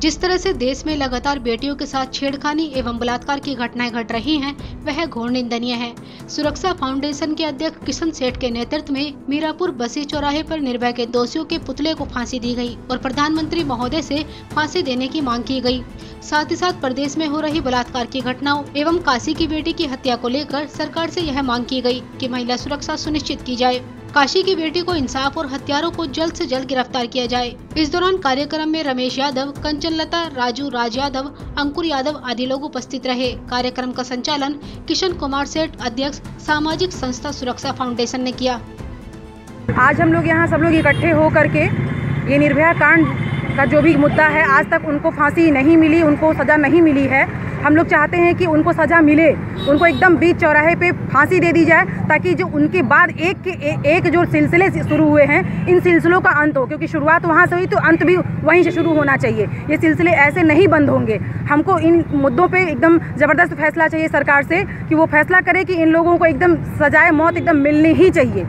जिस तरह से देश में लगातार बेटियों के साथ छेड़खानी एवं बलात्कार की घटनाएँ घट रही हैं, वह घोर निंदनीय है। सुरक्षा फाउंडेशन के अध्यक्ष किशन सेठ के नेतृत्व में मीरापुर बसी चौराहे पर निर्भय के दोषियों के पुतले को फांसी दी गई और प्रधानमंत्री महोदय से फांसी देने की मांग की गई। साथ ही साथ प्रदेश में हो रही बलात्कार की घटनाओं एवं काशी की बेटी की हत्या को लेकर सरकार से यह मांग की गई कि महिला सुरक्षा सुनिश्चित की जाए। काशी की बेटी को इंसाफ और हत्यारों को जल्द से जल्द गिरफ़्तार किया जाए। इस दौरान कार्यक्रम में रमेश यादव, कंचन लता, राजू राज यादव, अंकुर यादव आदि लोग उपस्थित रहे। कार्यक्रम का संचालन किशन कुमार सेठ, अध्यक्ष, सामाजिक संस्था सुरक्षा फाउंडेशन ने किया। आज हम लोग यहाँ सब लोग इकट्ठे हो करके ये निर्भया कांड का जो भी मुद्दा है, आज तक उनको फांसी नहीं मिली, उनको सज़ा नहीं मिली है। हम लोग चाहते हैं कि उनको सज़ा मिले उनको एकदम बीच चौराहे पे फांसी दे दी जाए ताकि जो उनके बाद एक के ए, एक जो सिलसिले शुरू हुए हैं इन सिलसिलों का अंत हो क्योंकि शुरुआत वहाँ से हुई तो अंत भी वहीं से शुरू होना चाहिए। ये सिलसिले ऐसे नहीं बंद होंगे। हमको इन मुद्दों पर एकदम ज़बरदस्त फैसला चाहिए सरकार से कि वो फैसला करे कि इन लोगों को एकदम सजाए मौत एकदम मिलनी ही चाहिए।